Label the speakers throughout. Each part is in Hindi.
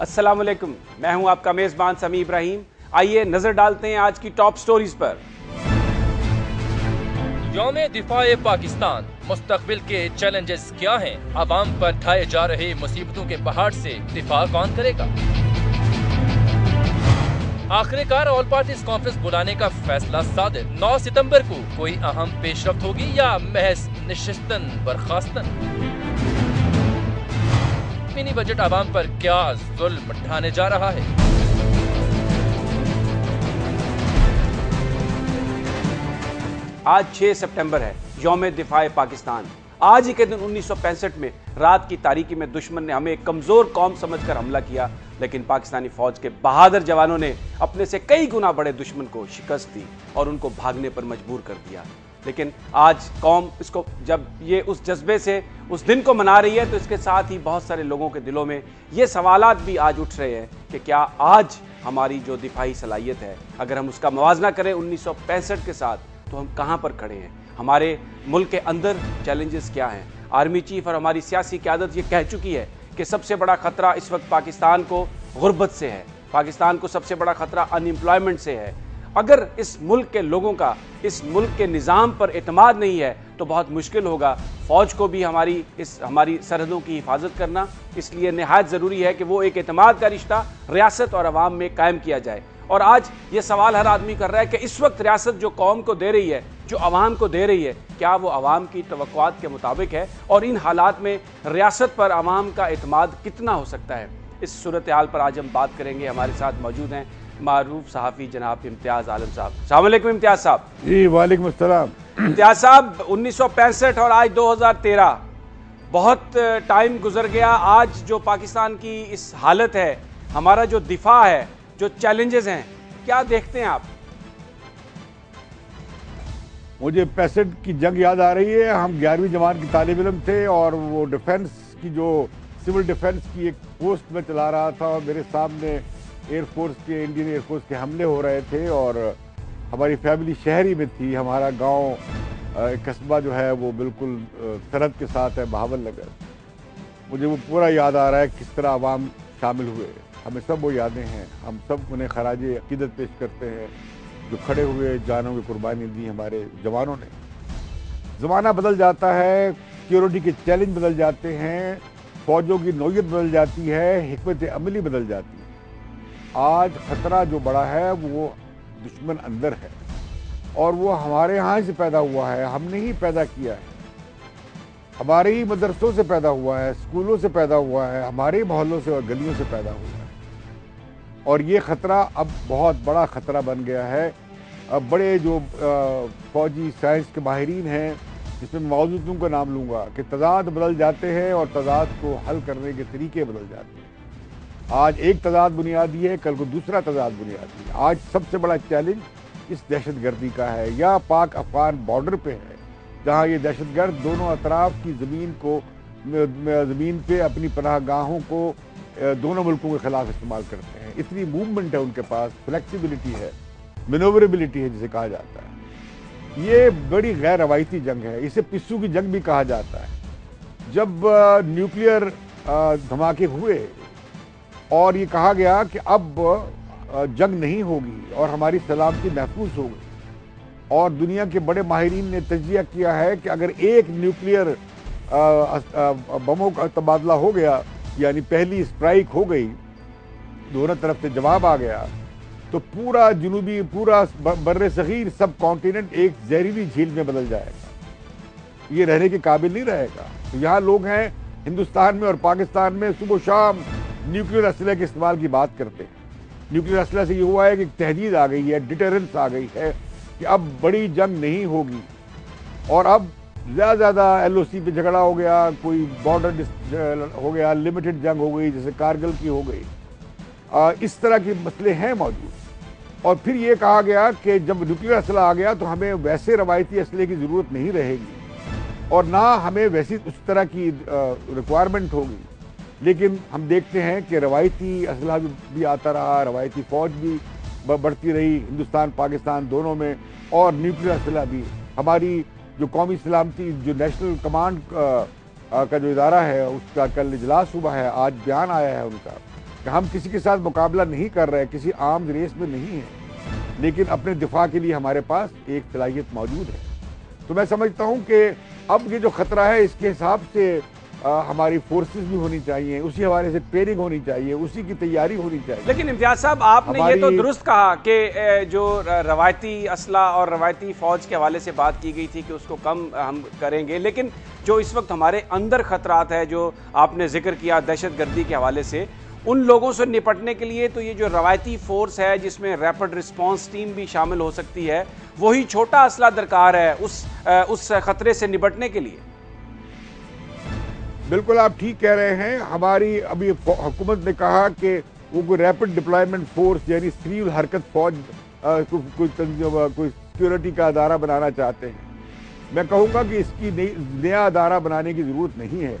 Speaker 1: अस्सलाम वालेकुम मैं हूँ आपका मेजबान समी इब्राहिम। आइए नज़र डालते हैं आज की टॉप स्टोरीज पर।
Speaker 2: योम दिफा पाकिस्तान, मुस्तकबिल के चैलेंजेस क्या हैं? आवाम पर ढाए जा रहे मुसीबतों के पहाड़ से दिफा कौन करेगा? आखिरकार ऑल पार्टीज़ कॉन्फ्रेंस बुलाने का फैसला सादिर। 9 सितंबर को कोई अहम पेशरफ होगी या महज निशिस्तन बर्खास्तन? मिनी बजट आवाम पर क्या जुल्म ढाने जा रहा है?
Speaker 1: आज 6 सितंबर है, योम दिफा पाकिस्तान। आज ही के दिन उन्नीस में, रात की तारीकी में दुश्मन ने हमें एक कमज़ोर कौम समझकर हमला किया, लेकिन पाकिस्तानी फौज के बहादुर जवानों ने अपने से कई गुना बड़े दुश्मन को शिकस्त दी और उनको भागने पर मजबूर कर दिया। लेकिन आज कौम इसको, जब ये उस जज्बे से, उस दिन को मना रही है तो इसके साथ ही बहुत सारे लोगों के दिलों में ये सवाल भी आज उठ रहे हैं कि क्या आज हमारी जो दिफाही सलाहियत है, अगर हम उसका मुवजना करें उन्नीस सौ पैंसठ के साथ तो हम कहाँ पर खड़े हैं? हमारे मुल्क के अंदर चैलेंजेस क्या हैं? आर्मी चीफ और हमारी सियासी क्यादत ये कह चुकी है कि सबसे बड़ा खतरा इस वक्त पाकिस्तान को गुर्बत से है। पाकिस्तान को सबसे बड़ा खतरा अनएम्प्लॉयमेंट से है। अगर इस मुल्क के लोगों का, इस मुल्क के निज़ाम पर एतमाद नहीं है तो बहुत मुश्किल होगा फ़ौज को भी हमारी, इस, हमारी सरहदों की हिफाजत करना। इसलिए नहायत ज़रूरी है कि वो एक अतमाद का रिश्ता रियासत और आवाम में कायम किया जाए। और आज ये सवाल हर आदमी कर रहा है कि इस वक्त रियासत जो कौम को दे रही है, जो आवाम को दे रही है, क्या वो आवाम की तो के मुताबिक है? और इन हालात में रियासत पर आवाम का अतमाद कितना हो सकता है? इस सूरत हाल पर आज हम बात करेंगे। हमारे साथ मौजूद हैं मारूफ सहाफ़ी जनाब इम्तियाज़ आलम साहब। सलामकुम इम्तियाज़ साहब।
Speaker 3: जी वालेकुम
Speaker 1: इम्तियाज़ साहब उन्नीस और आज 2013 बहुत टाइम गुजर गया। आज जो पाकिस्तान की इस हालत है हमारा जो दिफा है जो चैलेंजेस हैं क्या देखते हैं आप?
Speaker 3: मुझे पैसेट की जंग याद आ रही है। हम ग्यारहवीं जमान की तालब इलम थे और वो डिफेंस की जो सिविल डिफेंस की एक पोस्ट में चला रहा था और मेरे सामने एयरफोर्स के इंडियन एयरफोर्स के हमले हो रहे थे और हमारी फैमिली शहरी में थी, हमारा गाँव कस्बा जो है वो बिल्कुल सरहद के साथ है, बहावल नगर। मुझे वो पूरा याद आ रहा है किस तरह आवाम शामिल हुए। हमें सब वो यादें हैं। हम सब उन्हें खराज अकीदत पेश करते हैं, जो खड़े हुए जानों की कुर्बानी दी हमारे जवानों ने। ज़माना बदल जाता है सिक्योरिटी के चैलेंज बदल जाते हैं, फौजों की नौीयत बदल जाती है हमत अमली बदल जाती है आज ख़तरा जो बड़ा है, वो दुश्मन अंदर है। और वो हमारे यहाँ से पैदा हुआ है। हमने ही पैदा किया है। हमारे ही मदरसों से पैदा हुआ है, स्कूलों से पैदा हुआ है, हमारे ही मोहल्लों से और गलियों से पैदा हुआ है। और ये ख़तरा अब बहुत बड़ा ख़तरा बन गया है। अब बड़े जो फौजी साइंस के माहरीन हैं, जिसमें मौजूदों का नाम लूँगा कि तजाद बदल जाते हैं और तजाद को हल करने के तरीके बदल जाते हैं। आज एक तजाद बुनियादी है, कल को दूसरा तजाद बुनियादी है। आज सबसे बड़ा चैलेंज इस दहशत गर्दी का है, या पाक अफगान बॉर्डर पे है, जहाँ ये दहशत गर्द दोनों अतराफ की ज़मीन को ज़मीन पे अपनी पनाह गाहों को दोनों मुल्कों के खिलाफ इस्तेमाल करते हैं। इतनी मूवमेंट है उनके पास फ्लेक्सिबिलिटी है मिनोवरेबिलिटी है जिसे कहा जाता है। ये बड़ी गैर रवायती जंग है, इसे पिस्सू की जंग भी कहा जाता है। जब न्यूक्लियर धमाके हुए और ये कहा गया कि अब जंग नहीं होगी और हमारी सलामती महफूज हो गई। और दुनिया के बड़े माहरीन ने तजिया किया है कि अगर एक न्यूक्लियर बमों का तबादला हो गया, यानी पहली स्ट्राइक हो गई, दोनों तरफ़ से जवाब आ गया तो पूरा जनूबी, पूरा बर सग़ीर सब कॉन्टिनेंट एक जहरीली झील में बदल जाएगा। ये रहने के काबिल नहीं रहेगा। तो यहाँ लोग हैं हिंदुस्तान में और पाकिस्तान में सुबह शाम न्यूक्लियर असलह के इस्तेमाल की बात करते हैं। न्यूक्लियर असलह से ये हुआ है कि तहदीद आ गई है डिटरेंस आ गई है कि अब बड़ी जंग नहीं होगी और अब ज़्यादा ज़्यादा एल पे झगड़ा हो गया कोई बॉर्डर हो गया लिमिटेड जंग हो गई जैसे कारगिल की हो गई। आ, इस तरह के मसले हैं मौजूद। और फिर ये कहा गया कि जब न्यूक्लियर असला आ गया तो हमें वैसे रवायती असले की ज़रूरत नहीं रहेगी और ना हमें वैसी उस तरह की रिक्वायरमेंट होगी। लेकिन हम देखते हैं कि रवायती असला भी, आता रहा रवायती फ़ौज भी बढ़ती रही हिंदुस्तान पाकिस्तान दोनों में और न्यूक्लियर असला भी। हमारी जो कौमी सलामती जो नेशनल कमांड का जो इदारा है उसका कल इजलास हुआ है आज बयान आया है उनका कि हम किसी के साथ मुकाबला नहीं कर रहे किसी आम रेस में नहीं है लेकिन अपने दिफा के लिए हमारे पास एक सलाहियत मौजूद है। तो मैं समझता हूँ कि अब ये जो खतरा है इसके हिसाब से आ, हमारी फोर्सेस भी होनी चाहिए उसी हवाले से ट्रेनिंग होनी चाहिए उसी की तैयारी होनी चाहिए।
Speaker 1: लेकिन इम्तियाज़ साहब आपने ये तो दुरुस्त कहा कि जो रवायती असला और रवायती फौज के हवाले से बात की गई थी कि उसको कम हम करेंगे लेकिन जो इस वक्त हमारे अंदर खतरात है जो आपने ज़िक्र किया दहशत गर्दी के हवाले से उन लोगों से निपटने के लिए तो ये जो रवायती फोर्स है जिसमें रैपिड रिस्पांस टीम भी शामिल हो सकती है वही छोटा असला दरकार है उस उस खतरे से निपटने के लिए।
Speaker 3: बिल्कुल आप ठीक कह रहे हैं। हमारी अभी हुकूमत ने कहा कि वो कोई रैपिड डिप्लॉयमेंट फोर्स यानी स्क्रीव हरकत फौज कोई कोई सिक्योरिटी का अदारा बनाना चाहते हैं। मैं कहूँगा कि इसकी नया अदारा बनाने की ज़रूरत नहीं है।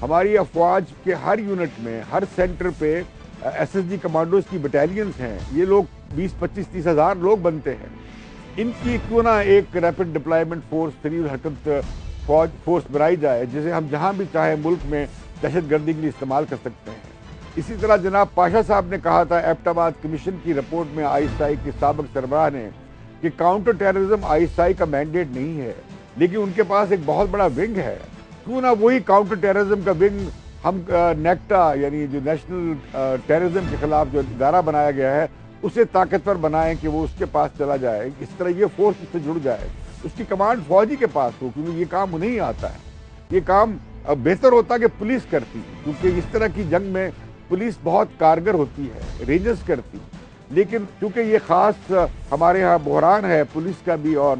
Speaker 3: हमारी अफवाज के हर यूनिट में, हर सेंटर पे एसएसजी कमांडोज की बटालियंस हैं। ये लोग 20 25 तीस हज़ार लोग बनते हैं। इनकी क्यों ना एक रैपिड डिप्लॉयमेंट फोर्स शरीर हरकत फौज फोर्स बनाई जाए, जिसे हम जहाँ भी चाहे मुल्क में दहशत गर्दी के लिए इस्तेमाल कर सकते हैं। इसी तरह जनाब पाशा साहब ने कहा था एबटाबाद कमीशन की रिपोर्ट में आई के सबक सरबराह ने कि काउंटर टेररिज्म आई का मैंडेट नहीं है, लेकिन उनके पास एक बहुत बड़ा विंग है। क्यों ना वही काउंटर टेररिज्म का विंग हम नेक्टा यानी जो नेशनल टेररिज्म के खिलाफ जो इदारा बनाया गया है, उसे ताकतवर बनाएँ कि वो उसके पास चला जाए। इस तरह ये फोर्स उससे जुड़ जाए। उसकी कमांड फौजी के पास हो, क्योंकि ये काम उन्हें आता है। ये काम बेहतर होता कि पुलिस करती, क्योंकि इस तरह की जंग में पुलिस बहुत कारगर होती है रेंजर्स करती। लेकिन क्योंकि ये खास हमारे यहाँ बहरान है, पुलिस का भी और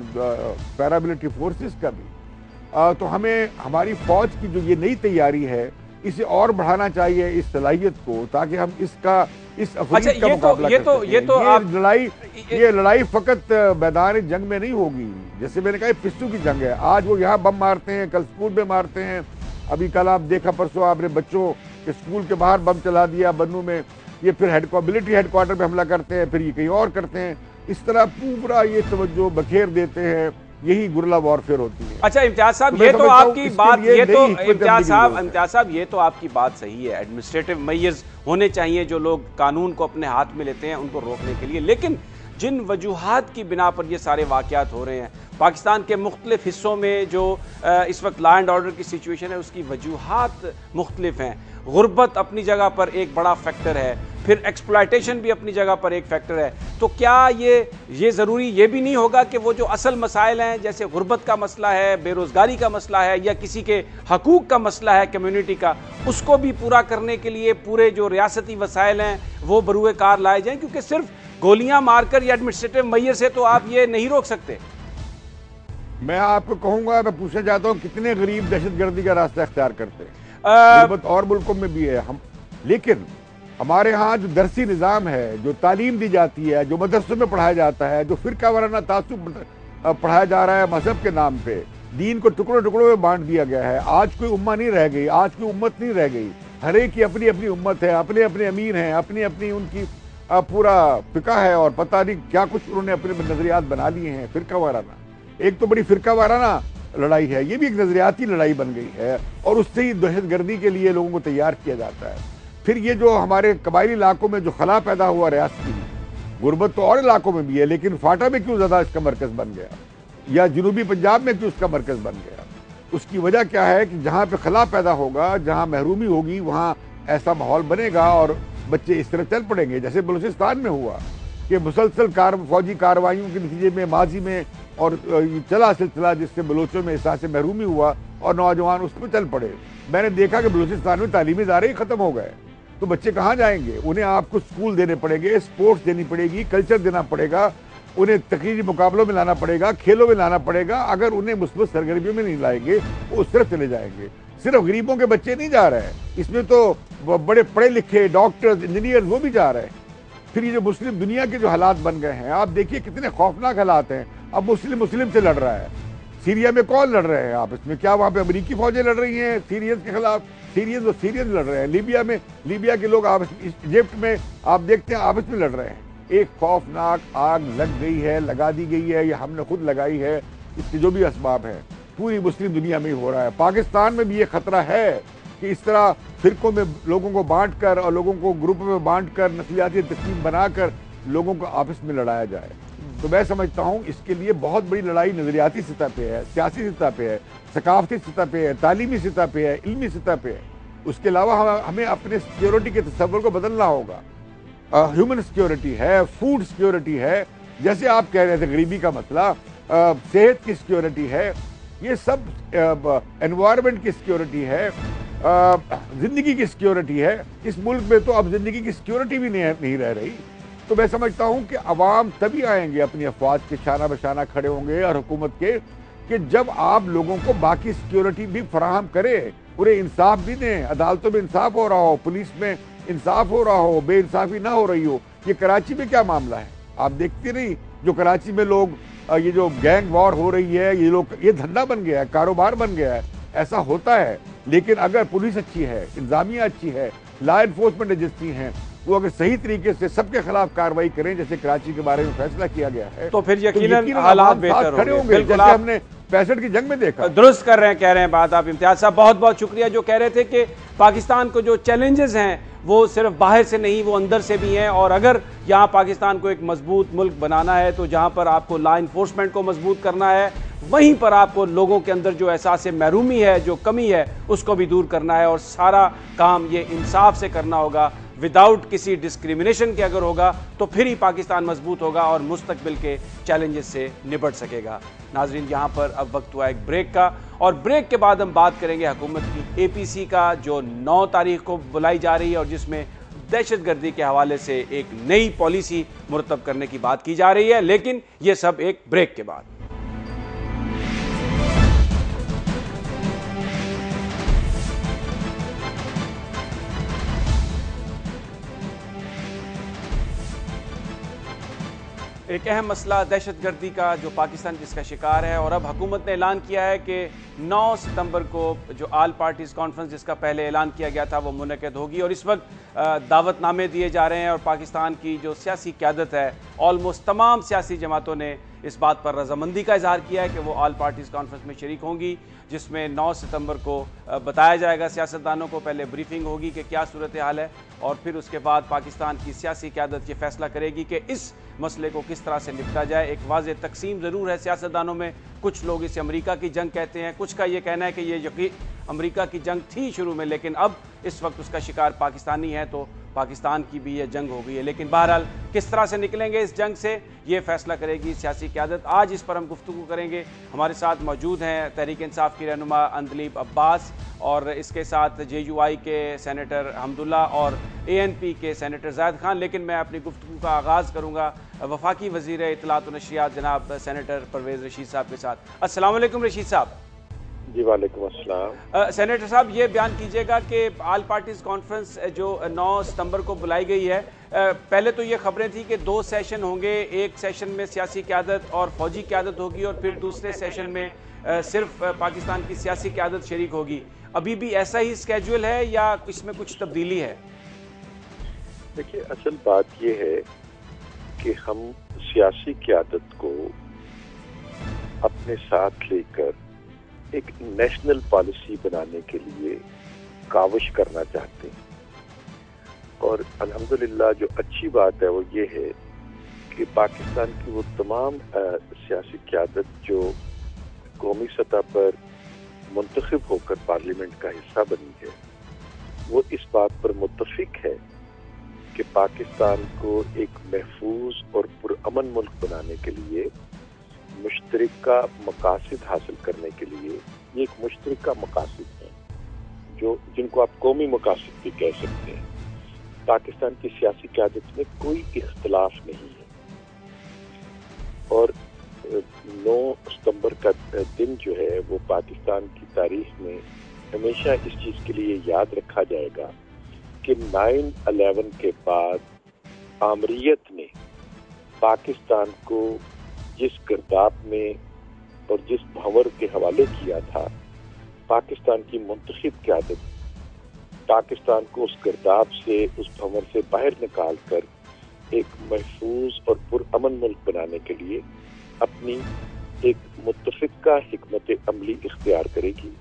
Speaker 3: पैरामिलिट्री फोर्सेस का भी तो हमें, हमारी फौज की जो ये नई तैयारी है इसे और बढ़ाना चाहिए इस सलाहियत को ताकि हम इसका इस
Speaker 1: अच्छा, का ये तो ये तो ये तो
Speaker 3: ये लड़ाई ये लड़ाई फकत मैदान जंग में नहीं होगी जैसे मैंने कहा पिस्सू की जंग है। आज वो यहाँ बम मारते हैं कल स्कूल में मारते हैं। अभी कल आप देखा परसों आपने बच्चों के स्कूल के बाहर बम चला दिया बन्नू में। ये फिर हेड मिलिट्री हेडक्वार्टर पर हमला करते हैं फिर ये कहीं और करते हैं। इस तरह पूरा ये तवज्जो बखेर देते हैं। यही गुरला वॉरफेयर होती है।
Speaker 1: अच्छा इम्तियाज़ साहब तो ये तो आपकी बात ये तो इम्तियाज़ साहब इम्तियाज़ साहब ये तो आपकी बात सही है। एडमिनिस्ट्रेटिव मैयर्स होने चाहिए जो लोग कानून को अपने हाथ में लेते हैं उनको रोकने के लिए। लेकिन जिन वजूहत की बिना पर ये सारे वाकयात हो रहे हैं। पाकिस्तान के मुख्तलिफ़ हिस्सों में जो इस वक्त लॉ एंड ऑर्डर की सिचुएशन है, उसकी वजूहत मुख्तलिफ़ हैं। गुर्बत अपनी जगह पर एक बड़ा फैक्टर है। फिर एक्सप्लाइटेशन भी अपनी जगह पर एक फैक्टर है। तो क्या ये ये ज़रूरी ये भी नहीं होगा कि वो जो असल मसाइल हैं, जैसे गुर्बत का मसला है, बेरोज़गारी का मसला है, या किसी के हकूक़ का मसला है कम्यूनिटी का, उसको भी पूरा करने के लिए पूरे जो रियासती वसाइल हैं, वो बरूए कार लाए जाएँ, क्योंकि सिर्फ़ गोलियाँ मारकर या एडमिनिस्ट्रेटिव मैयर से तो आप ये नहीं रोक सकते।
Speaker 3: मैं आपको कहूँगा मैं पूछना चाहता हूँ कितने गरीब दहशत गर्दी का रास्ता अख्तियार करते हैं? और मुल्कों में भी है हम। लेकिन हमारे यहाँ जो दरसी निज़ाम है जो तालीम दी जाती है जो मदरसों में पढ़ाया जाता है जो फिरका वराना तासुब पढ़ाया जा रहा है मज़हब के नाम पे दीन को टुकड़ों टुकड़ों में बांट दिया गया है। आज कोई उम्मा नहीं रह गई आज की उम्मत नहीं रह गई। हर एक की अपनी अपनी उम्मत है अपने अपने अमीर हैं अपनी अपनी उनकी पूरा फिका है और पता नहीं क्या कुछ उन्होंने अपने नजरियात बना लिए हैं, फिरका वाराना। एक तो बड़ी फिरका वाराना लड़ाई है, ये भी एक नजरियाती लड़ाई बन गई है और उससे ही दहशत गर्दी के लिए लोगों को तैयार किया जाता है। फिर ये जो हमारे कबायली इलाकों में जो खला पैदा हुआ रियासती गुर्बत तो और इलाकों में भी है, लेकिन फाटा में क्यों ज़्यादा इसका मरकज़ बन गया? या जनूबी पंजाब में क्यों उसका मरकज़ बन गया? उसकी वजह क्या है कि जहाँ पे खला पैदा होगा, जहाँ महरूमी होगी, वहाँ ऐसा माहौल बनेगा और बच्चे इस तरह चल पड़ेंगे, जैसे बलूचिस्तान में हुआ कि मुसलसल कार, फौजी कार्रवाइयों के नतीजे में, माजी में और चला सिलसिला जिससे बलोचों में एहसास महरूमी हुआ और नौजवान उस पर चल पड़े। मैंने देखा कि बलूचिस्तान में तालीमी इदारे ही ख़त्म हो गए। तो बच्चे कहाँ जाएँगे? उन्हें आपको स्कूल देने पड़ेंगे, स्पोर्ट्स देनी पड़ेगी, कल्चर देना पड़ेगा, उन्हें तकरीरी मुकाबलों में लाना पड़ेगा, खेलों में लाना पड़ेगा। अगर उन्हें मुस्बत सरगर्मियों में नहीं लाएँगे, वो उस तरफ़ चले जाएँगे। सिर्फ़ गरीबों के बच्चे नहीं जा रहे हैं। इसमें तो बड़े पढ़े लिखे डॉक्टर्स इंजीनियर वो भी जा रहे हैं। फिर ये जो मुस्लिम दुनिया के जो हालात बन गए हैं, आप देखिए कितने खौफनाक हालात हैं। अब मुस्लिम मुस्लिम से लड़ रहा है। सीरिया में कौन लड़ रहे हैं आप? इसमें क्या वहाँ पे अमरीकी फौजें लड़ रही हैं सीरियस के खिलाफ? सीरियस और सीरियस लड़ रहे हैं। लीबिया में, लीबिया के लोग आपस, इजिप्ट में, आप देखते हैं आपस में लड़ रहे हैं। एक खौफनाक आग लग गई है, लगा दी गई है, या हमने खुद लगाई है। इसके जो भी इसबाब है। पूरी मुस्लिम दुनिया में ही रहा है। पाकिस्तान में भी ये खतरा है कि इस तरह फिरकों में लोगों को बांट कर और लोगों को ग्रुप में बांट कर नस्लियाती तकसीम बनाकर लोगों को आपस में लड़ाया जाए। तो मैं समझता हूँ इसके लिए बहुत बड़ी लड़ाई नजरियाती सतह पे है, सियासी सतह पे है, सकाफती सतह पे है, तालीमी सतह पे है, इलमी सतह पे है। उसके अलावा हम, हमें अपने सिक्योरिटी के तस्वर को बदलना होगा। ह्यूमन सिक्योरिटी है फ़ूड सिक्योरिटी है। जैसे आप कह रहे थे, गरीबी का मसला सेहत की सिक्योरिटी है। ये सब एनवायरनमेंट की सिक्योरिटी है ज़िंदगी की सिक्योरिटी है। इस मुल्क में तो अब ज़िंदगी की सिक्योरिटी भी नहीं, नहीं रह रही। तो मैं समझता हूँ कि अवाम तभी आएँगे अपनी अफवाज के शाना बशाना खड़े होंगे और हुकूमत के कि जब आप लोगों को बाकी सिक्योरिटी भी फराहम करे पूरे इंसाफ भी दें अदालतों में इंसाफ हो रहा हो पुलिस में इंसाफ हो रहा हो बेइंसाफी ना हो रही हो ये कराची में क्या मामला है? आप देखते नहीं जो कराची में लोग ये जो गैंग वॉर हो रही है ये लोग ये धंधा बन गया है कारोबार बन गया है ऐसा होता है। लेकिन अगर पुलिस अच्छी है इंतजामिया अच्छी है लॉ इन्फोर्समेंट एजेंसी है वो अगर सही तरीके से सबके खिलाफ कार्रवाई करें जैसे कराची के बारे में फैसला किया गया है
Speaker 1: तो फिर यकीनन तो हालात बेहतर
Speaker 3: खड़े होंगे। जैसे हमने पैंसठ की जंग में देखा।
Speaker 1: दुरुस्त कर रहे हैं कह रहे हैं बात आप इम्तियाज़ साहब। बहुत बहुत शुक्रिया जो कह रहे थे कि पाकिस्तान को जो चैलेंजेस हैं वो सिर्फ़ बाहर से नहीं, वो अंदर से भी हैं। और अगर यहाँ पाकिस्तान को एक मज़बूत मुल्क बनाना है तो जहाँ पर आपको लॉ इन्फोर्समेंट को मज़बूत करना है, वहीं पर आपको लोगों के अंदर जो एहसास महरूमी है, जो कमी है, उसको भी दूर करना है। और सारा काम ये इंसाफ से करना होगा। विदाउट किसी डिस्क्रिमिनेशन के अगर होगा तो फिर ही पाकिस्तान मज़बूत होगा और मुस्तकबिल के चैलेंजेस से निपट सकेगा। नाजरीन, यहाँ पर अब वक्त हुआ एक ब्रेक का और ब्रेक के बाद हम बात करेंगे हुकूमत की एपीसी का, जो नौ तारीख को बुलाई जा रही है और जिसमें दहशत गर्दी के हवाले से एक नई पॉलिसी मुरतब करने की बात की जा रही है। लेकिन ये सब एक ब्रेक के बाद। एक अहम मसला दहशत गर्दी का जो पाकिस्तान जिसका शिकार है और अब हुकूमत ने ऐलान किया है कि 9 सितंबर को जो आल पार्टीज़ कॉन्फ्रेंस जिसका पहले ऐलान किया गया था वो मुनद होगी और इस वक्त दावतनामे दिए जा रहे हैं और पाकिस्तान की जो सियासी क्यादत है ऑलमोस्ट तमाम सियासी जमातों ने इस बात पर रजामंदी का इजहार किया है कि वो आल पार्टीज़ कॉन्फ्रेंस में शरीक होंगी, जिसमें 9 सितंबर को बताया जाएगा। सियासतदानों को पहले ब्रीफिंग होगी कि क्या सूरत हाल है और फिर उसके बाद पाकिस्तान की सियासी क्यादत ये फैसला करेगी कि इस मसले को किस तरह से निपटा जाए, एक वाज तकसीम ज़रूर है सियासतदानों में। कुछ लोग इसे अमरीका की जंग कहते हैं, कुछ का ये कहना है कि ये यकीन अमरीका की जंग थी शुरू में, लेकिन अब इस वक्त उसका शिकार पाकिस्तानी है तो पाकिस्तान की भी यह जंग हो गई है। लेकिन बहरहाल, किस तरह से निकलेंगे इस जंग से, ये फैसला करेगी सियासी क्यादत। आज इस पर हम गुफ्तु करेंगे। हमारे साथ मौजूद हैं तहरीक इंसाफ की रहनुमा अंदलीब अब्बास और इसके साथ जे यू आई के सेनेटर हमदुल्ला और ए एन पी के सेनेटर जायद खान। लेकिन मैं अपनी गुफ्तु का आगाज़ करूँगा। वफाकी वज़ीर इतलात नशियात जनाब सेनेटर परवेज़ रशीद साहब के साथ। असल रशीद साहब।
Speaker 4: जी वालेकुम अस्सलाम।
Speaker 1: सेनेटर साहब ये बयान कीजिएगा कि आल पार्टीज़ कॉन्फ्रेंस जो 9 सितंबर को बुलाई गई है पहले तो ये खबरें थी कि दो सेशन होंगे एक सेशन में सियासी क्यादत और फौजी क्यादत होगी और फिर दूसरे सेशन में सिर्फ़ पाकिस्तान की सियासी क्यादत शरीक होगी। अभी भी ऐसा ही स्केजुअल है या इसमें कुछ तब्दीली है?
Speaker 4: देखिए असल बात यह है कि हम सियासी क्यादत को अपने साथ लेकर एक नेशनल पॉलिसी बनाने के लिए काविश करना चाहते हैं। और अल्हम्दुलिल्लाह जो अच्छी बात है वो ये है कि पाकिस्तान की वो तमाम सियासी क्यादत जो कौमी सतह पर मुंतखब होकर पार्लियामेंट का हिस्सा बनी है, वो इस बात पर मुतफिक है कि पाकिस्तान को एक महफूज और पुरअमन मुल्क बनाने के लिए, मुश्तरक मकासद हासिल करने के लिए ये एक मुश्तरक मकासद है, जो, जिनको आप कौमी मकासद भी कह सकते हैं। पाकिस्तान की सियासी क्यादत में कोई इख्तलाफ नहीं है। और 9 सितंबर का दिन जो है, वो पाकिस्तान की तारीख में हमेशा इस चीज़ के लिए याद रखा जाएगा कि 9/11 के बाद आमरीत ने पाकिस्तान को जिस गिरदाब में और जिस भंवर के हवाले किया था, पाकिस्तान की मुंतखब क्यादत पाकिस्तान को उस गिरदाब से, उस भंवर से बाहर निकाल कर एक महफूज और पुरअमन मुल्क बनाने के लिए अपनी एक मुतफ़ा हमत अमली इख्तियार करेगी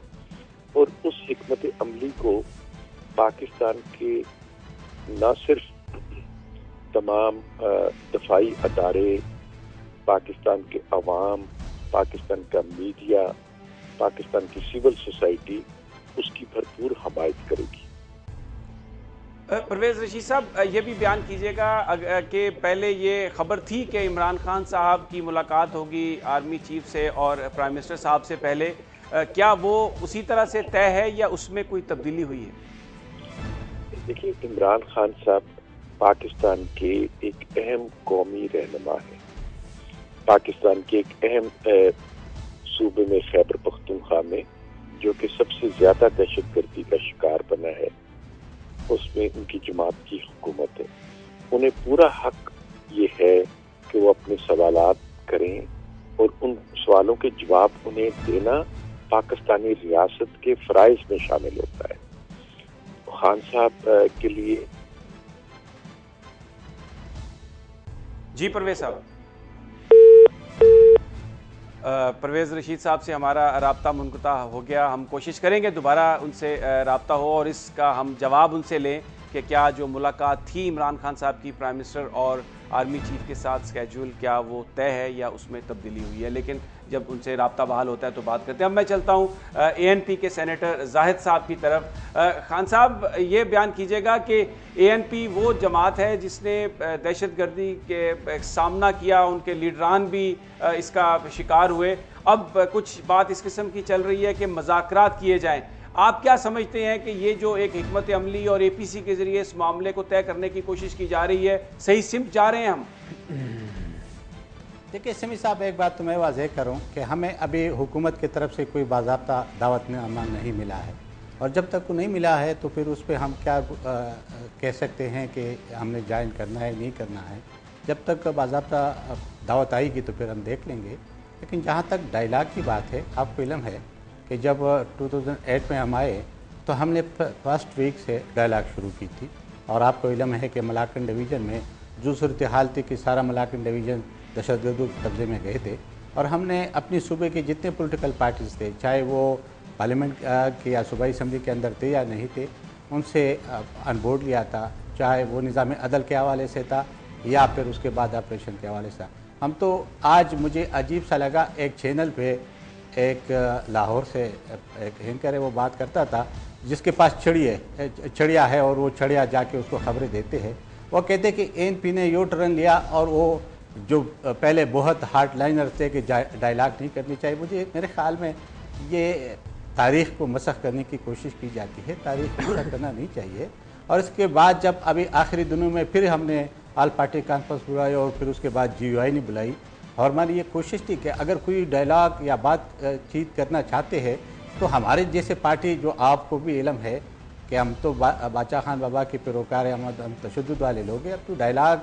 Speaker 4: और उस हमत अमली को पाकिस्तान के न सिर्फ़ तमाम दफाई अदारे, पाकिस्तान के अवाम, पाकिस्तान का मीडिया, पाकिस्तान की सिविल सोसाइटी, उसकी भरपूर हमायत करेगी।
Speaker 1: परवेज रशीद साहब ये भी बयान कीजिएगा कि पहले ये खबर थी कि इमरान खान साहब की मुलाकात होगी आर्मी चीफ से और प्राइम मिनिस्टर साहब से पहले। क्या वो उसी तरह से तय है या उसमें कोई तब्दीली हुई है?
Speaker 4: देखिए, इमरान खान साहब पाकिस्तान के एक अहम कौमी रहनमा है। पाकिस्तान के एक अहम सूबे में खैबर पख्तूनख्वा में, जो कि सबसे ज़्यादा दहशत गर्दी का शिकार बना है, उसमें उनकी जमात की हुकूमत है। उन्हें पूरा हक ये है कि वो अपने सवाल करें और उन सवालों के जवाब उन्हें देना पाकिस्तानी रियासत के फ़राइज में शामिल होता है। खान साहब के लिए।
Speaker 1: जी, परवेज साहब। परवेज़ रशीद साहब से हमारा रबता मुनकता हो गया। हम कोशिश करेंगे दोबारा उनसे रबता हो और इसका हम जवाब उनसे लें। कि क्या जो मुलाकात थी इमरान खान साहब की प्राइम मिनिस्टर और आर्मी चीफ के साथ स्केजूल क्या वो तय है या उसमें तब्दीली हुई है? लेकिन जब उनसे रबता बहाल होता है तो बात करते हैं। अब मैं चलता हूँ ए एन पी के सेनेटर जाहिद साहब की तरफ़। खान साहब, ये बयान कीजिएगा कि ए एन पी वो जमात है जिसने दहशत गर्दी के सामना किया, उनके लीडरान भी इसका शिकार हुए। अब कुछ बात इस किस्म की चल रही है कि मज़ाक किए जाएँ। आप क्या समझते हैं कि ये जो एक हमत अमली और ए पी सी के ज़रिए इस मामले को तय करने की कोशिश की जा रही है सही सिमट जा रहे हैं हम?
Speaker 5: देखिए समी साहब एक बात तो मैं वाजह करूँ कि हमें अभी हुकूमत की तरफ़ से कोई बाबा दावत नामा नहीं मिला है। और जब तक नहीं मिला है तो फिर उस पर हम क्या आ, कह सकते हैं कि हमने ज्वाइन करना है नहीं करना है। जब तक बाबा दावत आएगी तो फिर हम देख लेंगे। लेकिन जहाँ तक डायलाग की बात है आपको इलम है कि जब 2008 में हम आए तो हमने फ़र्स्ट वीक से डायलाग शुरू की थी। और आपको इलम है कि मलाकन डिवीज़न में जो सूरत हाल थी कि सारा मलाकन डिवीज़न दहशतगर्द कब्ज़े में गए थे। और हमने अपनी सूबे के जितने पॉलिटिकल पार्टीज़ थे, चाहे वो पार्लियामेंट के या सूबाई असम्बली के अंदर थे या नहीं थे, उनसे अनबोर्ड लिया था। चाहे वो निज़ाम अदल के हवाले से था, या फिर उसके बाद ऑपरेशन के हवाले से था। हम तो आज मुझे अजीब सा लगा, एक चैनल पे एक लाहौर से एक एंकर है, वो बात करता था, जिसके पास चिड़िए चिड़िया है और वो छड़िया जाके उसको खबरें देते हैं। वो कहते कि एन पी ने यू टर्न लिया और वो जो पहले बहुत हार्ड लाइनर थे कि डायलाग नहीं करनी चाहिए। मुझे, मेरे ख्याल में ये तारीख़ को मसख करने की कोशिश की जाती है। तारीख़ को मसख करना नहीं चाहिए। और इसके बाद जब अभी आखिरी दिनों में फिर हमने आल पार्टी कॉन्फ्रेंस बुलाई और फिर उसके बाद जी ने बुलाई। और हमारी ये कोशिश थी कि अगर कोई डायलाग या बात चीत करना चाहते हैं तो हमारे जैसे पार्टी जो आपको भी इलम है कि हम तो बा, बाचा खान बाबा के पैरोकार हम हम तशद वाले लोग हैं तो डायलाग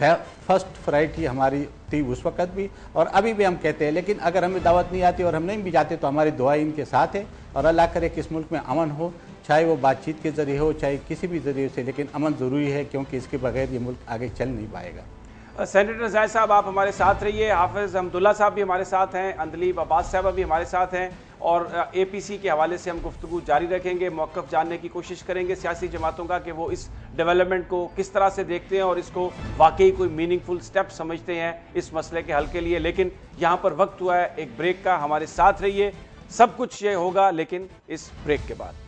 Speaker 5: फ़र्स्ट फ्राइटी हमारी थी उस वक्त भी। और अभी भी हम कहते हैं लेकिन अगर हमें दावत नहीं आती और हम नहीं भी जाते तो हमारी दुआ इनके साथ है। और अल्लाह करे कि इस मुल्क में अमन हो चाहे वो बातचीत के ज़रिए हो चाहे किसी भी ज़रिए से लेकिन अमन ज़रूरी है क्योंकि इसके बगैर ये मुल्क आगे चल नहीं पाएगा।
Speaker 1: सेनेटर जायद साहब, आप हमारे साथ रहिए। हाफिज़ हमदुल्ला साहब भी हमारे साथ हैं, अंदलीब अब्बास साहब भी हमारे साथ हैं और ए पी सी के हवाले से हम गुफ्तु जारी रखेंगे मौक़ जानने की कोशिश करेंगे सियासी जमातों का कि वो इस डेवलपमेंट को किस तरह से देखते हैं और इसको वाकई कोई मीनिंगफुल स्टेप समझते हैं इस मसले के हल के लिए। लेकिन यहाँ पर वक्त हुआ है, एक ब्रेक का। हमारे साथ रहिए। सब कुछ ये होगा, लेकिन इस ब्रेक के बाद।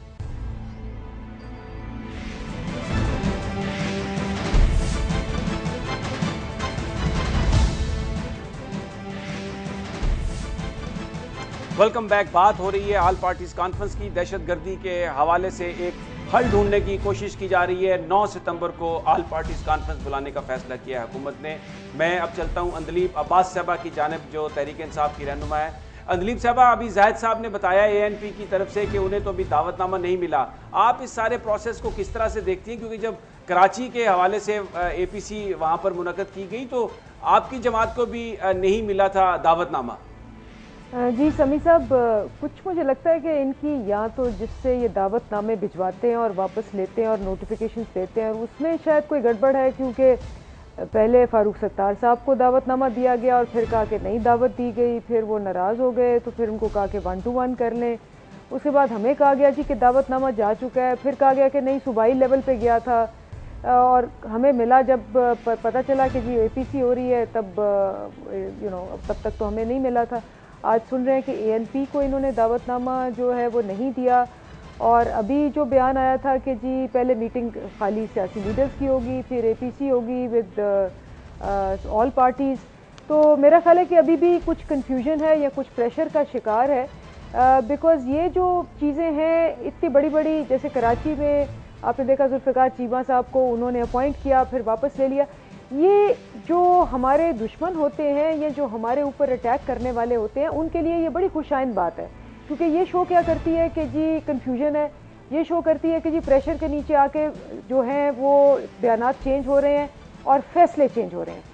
Speaker 1: Welcome back. बात हो रही है ऑल पार्टीज़ कॉन्फ्रेंस की। दहशत गर्दी के हवाले से एक हल ढूँढने की कोशिश की जा रही है। 9 सितंबर को ऑल पार्टीज़ कॉन्फ्रेंस बुलाने का फैसला किया है हुकूमत ने। मैं अब चलता हूँ अंदलीब अब्बास साहबा की जानब, जो तहरीक इंसाफ की रहनुमा है। अंदलीब साहबा अभी जाहिद साहब ने बताया एएनपी की तरफ़ से कि उन्हें तो अभी दावतनामा नहीं मिला। आप इस सारे प्रोसेस को किस तरह से देखती हैं? क्योंकि जब कराची के हवाले से ए पी सी वहाँ पर मुनद की गई तो आपकी जमात को भी नहीं मिला था दावतनामा।
Speaker 6: जी, समी साहब कुछ मुझे लगता है कि इनकी या तो जिससे ये दावतनामे भिजवाते हैं और वापस लेते हैं और नोटिफिकेशन देते हैं और उसमें शायद कोई गड़बड़ है क्योंकि पहले फारूक सत्तार साहब को दावतनामा दिया गया और फिर कहा कि नई दावत दी गई, फिर वो नाराज़ हो गए तो फिर उनको कहा कि वन टू वन कर लें। उसके बाद हमें कहा गया जी कि दावतनामा जा चुका है, फिर कहा गया कि नहीं सूबाई लेवल पर गया था और हमें मिला जब पता चला कि जी एपीसी हो रही है, तब यू नो तब तक तो हमें नहीं मिला था। आज सुन रहे हैं कि एएनपी को इन्होंने दावतनामा जो है वो नहीं दिया और अभी जो बयान आया था कि जी पहले मीटिंग खाली सियासी लीडर्स की होगी फिर एपीसी होगी विद ऑल पार्टीज़ तो मेरा ख्याल है कि अभी भी कुछ कन्फ्यूज़न है या कुछ प्रेशर का शिकार है बिकॉज़ uh, ये जो चीज़ें हैं इतनी बड़ी बड़ी जैसे कराची में आपने देखा जुल्फ़िकार चीमा साहब को उन्होंने अपॉइंट किया फिर वापस ले लिया। ये जो हमारे दुश्मन होते हैं, या जो हमारे ऊपर अटैक करने वाले होते हैं, उनके लिए ये बड़ी खुशाइन बात है। क्योंकि ये शो क्या करती है कि जी कन्फ्यूज़न है, ये शो करती है कि जी प्रेशर के नीचे आके जो हैं वो बयान चेंज हो रहे हैं और फैसले चेंज हो रहे हैं।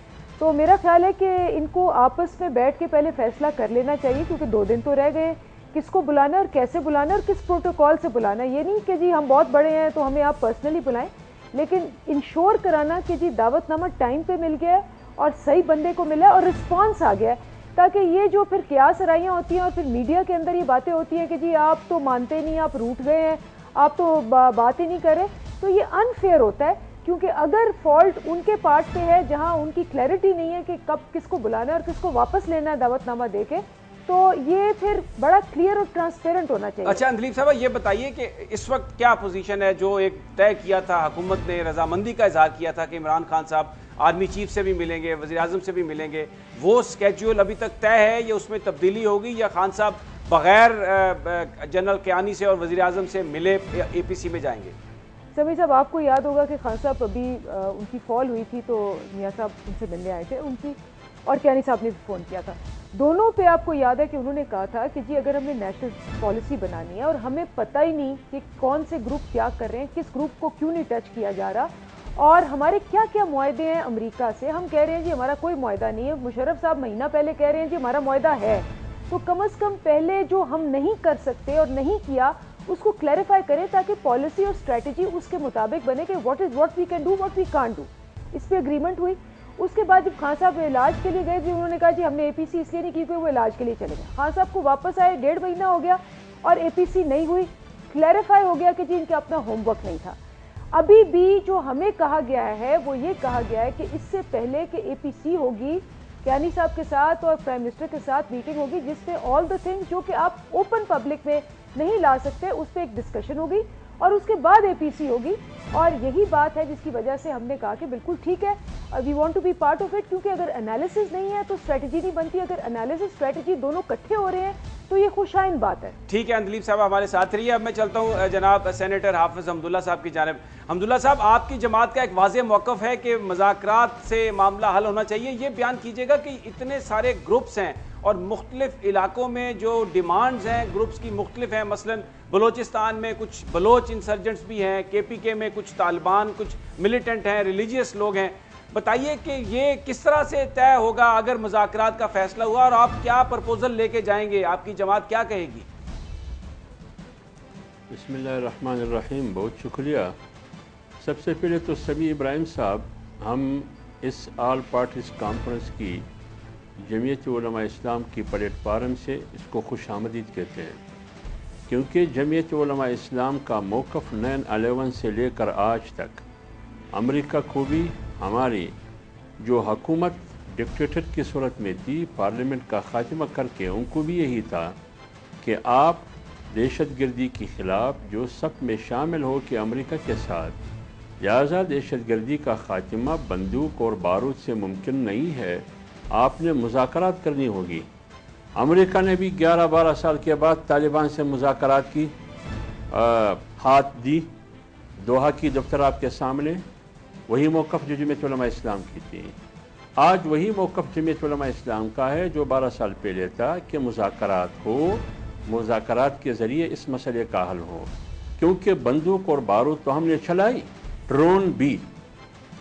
Speaker 6: तो मेरा ख्याल है कि इनको आपस में बैठ के पहले फैसला कर लेना चाहिए, क्योंकि दो दिन तो रह गए किसको बुलाना और कैसे बुलाना और किस प्रोटोकॉल से बुलाना ये नहीं कि जी हम बहुत बड़े हैं तो हमें आप पर्सनली बुलाएँ। लेकिन इंश्योर कराना कि जी दावतनामा टाइम पे मिल गया और सही बंदे को मिला और रिस्पॉन्स आ गया ताकि ये जो फिर क्या सराइयाँ होती हैं और फिर मीडिया के अंदर ये बातें होती हैं कि जी आप तो मानते नहीं आप रूठ गए हैं आप तो बा, बात ही नहीं कर तो ये अनफेयर होता है क्योंकि अगर फॉल्ट उनके पार्ट पे है जहाँ उनकी क्लैरिटी नहीं है कि कब किसको बुलाना है और किसको वापस लेना है दावतनामा दे के तो ये फिर बड़ा क्लियर और ट्रांसपेरेंट होना चाहिए।
Speaker 1: अच्छा अंदलीप साहब ये बताइए कि इस वक्त क्या पोजीशन है जो एक तय किया था हुकूमत ने रजामंदी का इजहार किया था कि इमरान खान साहब आर्मी चीफ से भी मिलेंगे वजी अजम से भी मिलेंगे। वो स्केड्यूल अभी तक तय है या उसमें तब्दीली होगी या खान साहब बगैर जनरल क्यानी से और वजी अजम से मिले ए पी सी में जाएँगे?
Speaker 6: समी साहब आपको याद होगा कि खान साहब अभी उनकी फॉल हुई थी तो मियाँ साहब उनसे मिलने आए थे उनकी और क्यानी साहब ने भी फ़ोन किया था। दोनों पे आपको याद है कि उन्होंने कहा था कि जी, अगर हमें नेशनल पॉलिसी बनानी है और हमें पता ही नहीं कि कौन से ग्रुप क्या कर रहे हैं, किस ग्रुप को क्यों नहीं टच किया जा रहा और हमारे क्या क्या माहे हैं अमेरिका से, हम कह रहे हैं जी, हमारा कोई माहा नहीं है। मुशरफ साहब महीना पहले कह रहे हैं जी, हमारा माहा है। तो कम अज़ कम पहले जो हम नहीं कर सकते और नहीं किया, उसको क्लैरिफाई करें ताकि पॉलिसी और स्ट्रेटजी उसके मुताबिक बने कि what is what we can do what we can do इस पर अग्रीमेंट हुई। उसके बाद जब खान साहब इलाज के लिए गए थे उन्होंने कहा जी, हमने एपीसी इसलिए नहीं की क्योंकि वो इलाज के लिए चले गए खान साहब को वापस आए, डेढ़ महीना हो गया और एपीसी नहीं हुई। क्लैरिफाई हो गया कि जी, इनका अपना होमवर्क नहीं था। अभी भी जो हमें कहा गया है, वो ये कहा गया है कि इससे पहले कि एपीसी होगी कैनी साहब के साथ और प्राइम मिनिस्टर के साथ मीटिंग होगी, जिसपे ऑल द थिंग्स जो कि आप ओपन पब्लिक में नहीं ला सकते, उस पर एक डिस्कशन होगी। और उसके बाद एपीसी होगी। और यही बात है जिसकी वजह से हमने कहा कि बिल्कुल ठीक है we want to be part of it क्योंकि अगर एनालिसिस नहीं है तो स्ट्रेटजी नहीं बनती। अगर एनालिसिस स्ट्रेटजी दोनों इकट्ठे हो रहे हैं तो ये खुशाइन बात है।
Speaker 1: ठीक है, अंदलीप साहब, हमारे साथ रहिए। अब मैं चलता हूँ जनाब सेनेटर हाफिज हमदुल्ला साहब की जानब। हमदुल्ला साहब, आपकी जमात का एक वाज मौकफ है कि मज़ाक से मामला हल होना चाहिए। ये बयान कीजिएगा कि इतने सारे ग्रुप्स हैं और मुख्तलिफ़ इलाकों में जो डिमांड्स हैं, ग्रुप्स की मुख्तलिफ़ हैं। मसलन बलोचिस्तान में कुछ बलोच इंसर्जेंट्स भी हैं के पी के में कुछ तालिबान, कुछ मिलिटेंट हैं रिलीजियस लोग हैं। बताइए कि ये किस तरह से तय होगा अगर मुजाकर का फैसला हुआ और आप क्या प्रपोजल लेके जाएँगे? आपकी जमात क्या कहेगी?
Speaker 7: बसमीम बहुत शुक्रिया। सबसे पहले तो सभी इब्राहिम साहब, हम इस आल पार्टीज़ कॉन्फ्रेंस की जमीयत इस्लाम की प्लेटफार्म से इसको खुश आमदीद कहते हैं। क्योंकि जमीयत इस्लाम का मौक़ नैन अलेवन से लेकर आज तक अमेरिका को भी, हमारी जो हकूमत डिक्टेटर की सूरत में थी, पार्लियामेंट का खात्मा करके, उनको भी यही था कि आप दहशत गर्दी के ख़िलाफ़ जो सब में शामिल हो कि अमेरिका के साथ, लिहाजा दहशत गर्दी का खात्मा बंदूक और बारूद से मुमकिन नहीं है। आपने मुजाकर करनी होगी। अमेरिका ने भी 11-12 साल के बाद तालिबान से मुजाकर की आ, हाथ दी दोहा की दफ्तर आपके सामने। वही मौक़ जो जमीत इस्लाम की थी। आज वही मौक़ जमीत इस्लाम का है जो 12 साल पहले था कि मुजाकर हो मुजाकर के ज़रिए इस मसले का हल हो। क्योंकि बंदूक और बारूद तो हमने चलाई ड्रोन भी।